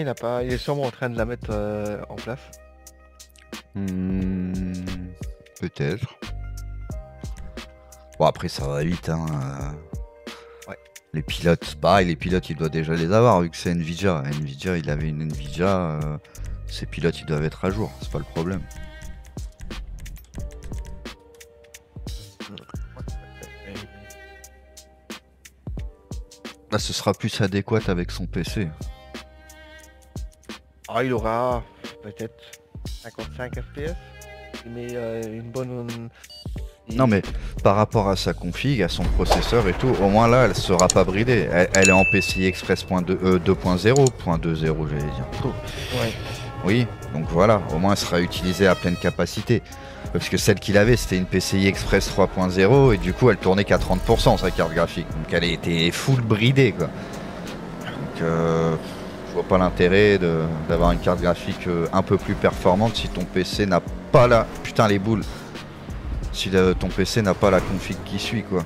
il a pas. Il est sûrement en train de la mettre euh, en place. Hmm, Peut-être. Bon, après, ça va vite. Hein. euh. Ouais. Les pilotes, bah, les pilotes, il doit déjà les avoir, vu que c'est Nvidia. Nvidia, il avait une Nvidia. euh, Ces pilotes, ils doivent être à jour. C'est pas le problème. Là, ce sera plus adéquat avec son PC. Ah, il aura peut-être 55 FPS. Euh, une bonne. Non mais par rapport à sa config, à son processeur et tout, au moins là elle sera pas bridée. Elle, elle est en PCI Express point deux- euh, 2.0, point 2.0 j'allais dire. Ouais. Oui, donc voilà, au moins elle sera utilisée à pleine capacité. Parce que celle qu'il avait c'était une PCI Express 3.0 et du coup elle tournait qu'à 30% sa carte graphique. Donc elle était full bridée quoi. Donc euh, vois pas l'intérêt d'avoir une carte graphique euh, un peu plus performante si ton PC n'a pas la... Putain les boules si le- ton PC n'a pas la config qui suit quoi.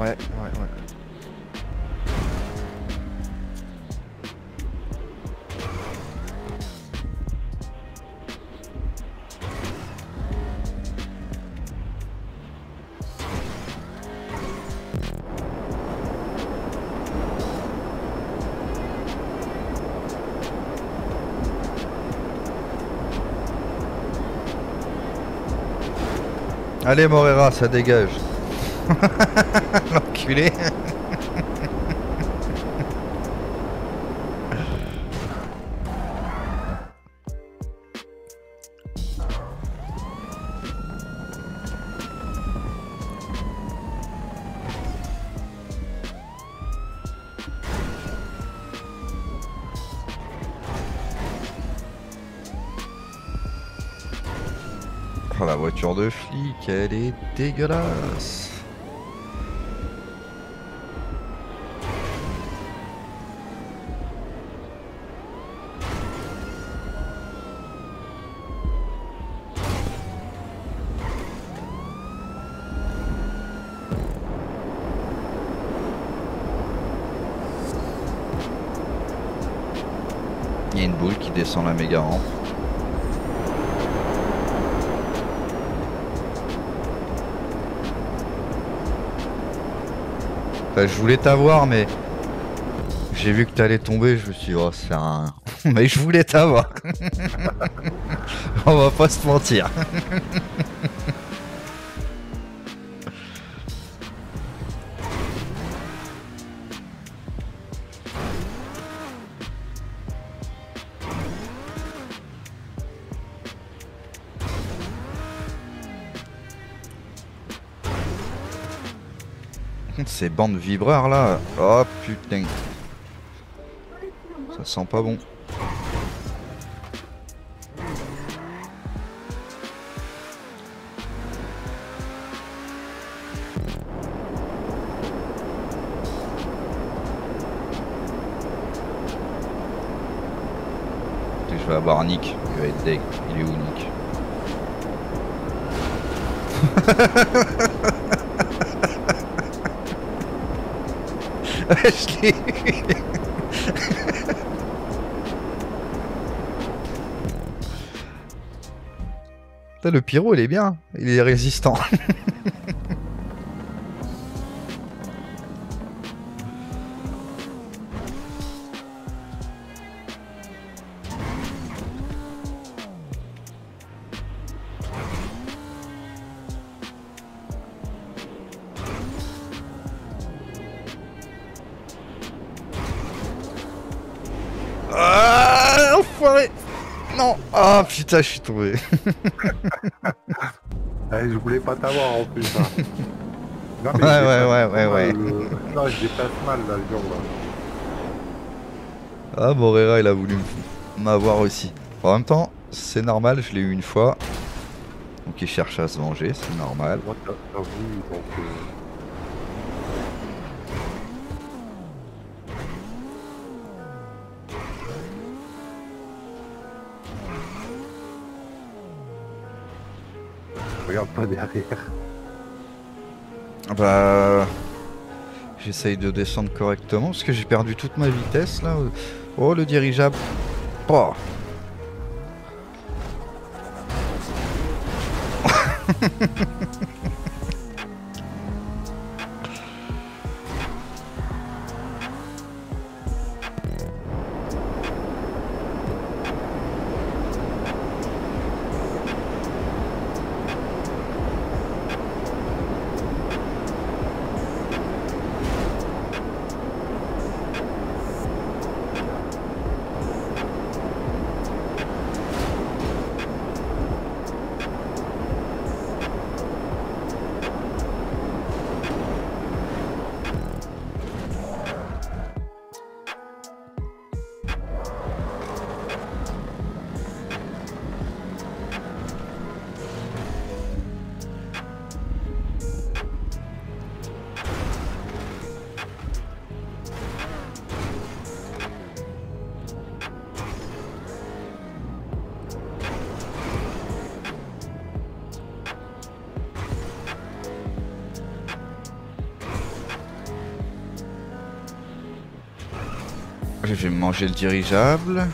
Ouais, ouais, ouais. Allez Morera, ça dégage. L'enculé. Oh, la voiture de flic, elle est dégueulasse. Il y a une boule qui descend la méga rampe. Enfin, je voulais t'avoir, mais j'ai vu que t'allais tomber. Je me suis dit, oh, c'est un. mais je voulais t'avoir. On va pas se mentir. Ces bandes vibreurs là, oh putain. Ça sent pas bon. Je vais avoir Nick, il va être. Il est où Nick? Je l'ai le pyro il est bien, il est résistant. Non Ah putain, je suis tombé. Eh, je voulais pas t'avoir en plus. hein. Non, Ouais, ouais, ouais, ouais, ouais. euh, Non, je dépasse mal l'avion là. Ah, Morera, il a voulu m'avoir aussi. En même temps, c'est normal, je l'ai eu une fois. Donc il cherche à se venger, c'est normal. Moi, t'as t'as voulu, donc. euh, Regarde pas derrière. Ah Bah... J'essaye de descendre correctement parce que j'ai perdu toute ma vitesse là. Oh le dirigeable. Pas. Je vais manger le dirigeable.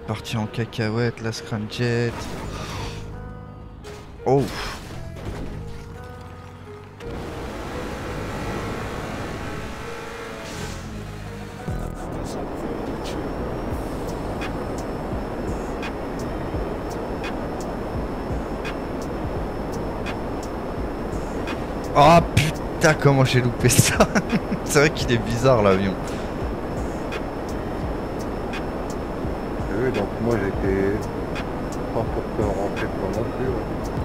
Est partie en cacahuète, la scramjet. Oh Oh putain, comment j'ai loupé ça C'est vrai qu'il est bizarre l'avion. Donc moi j'étais pas pour te rentrer dedans non plus.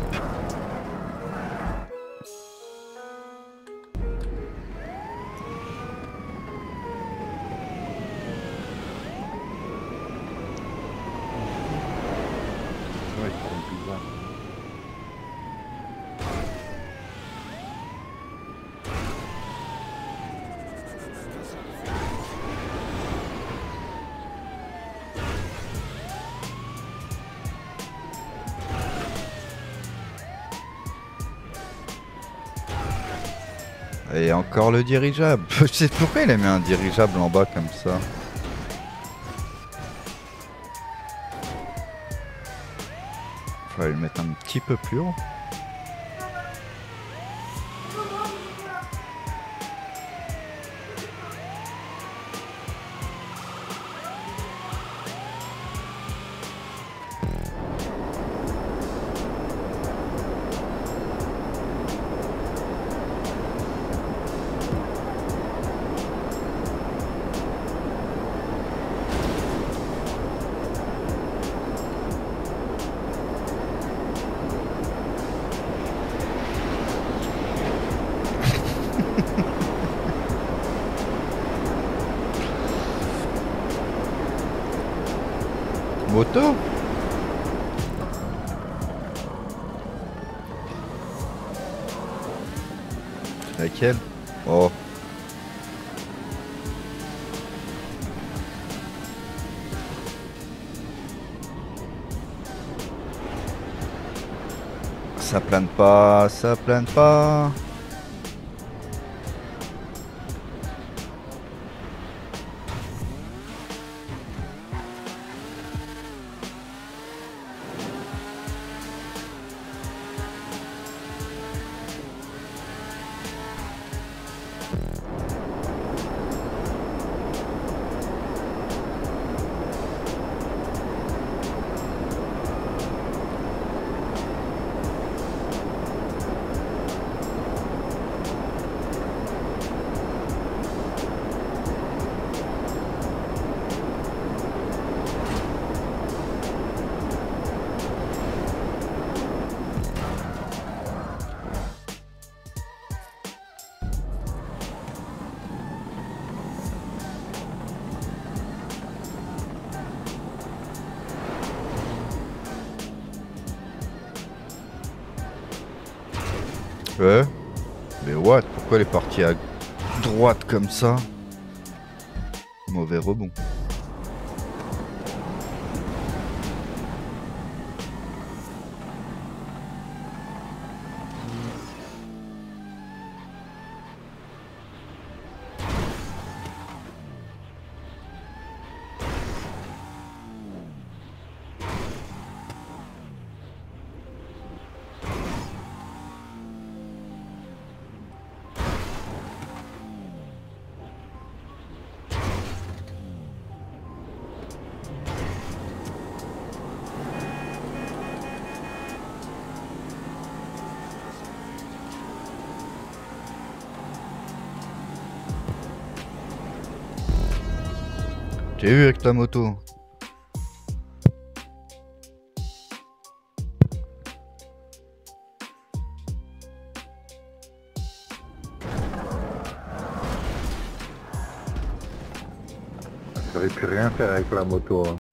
Et encore le dirigeable. Je sais pourquoi il a mis un dirigeable en bas comme ça. Faudrait le mettre un petit peu plus haut. Laquelle? Oh. Ça plane pas, ça plane pas. Ouais. Mais what? Pourquoi elle est partie à droite comme ça? Mauvais rebond. J'ai vu avec ta moto. J'aurais pu rien faire avec la moto. hein.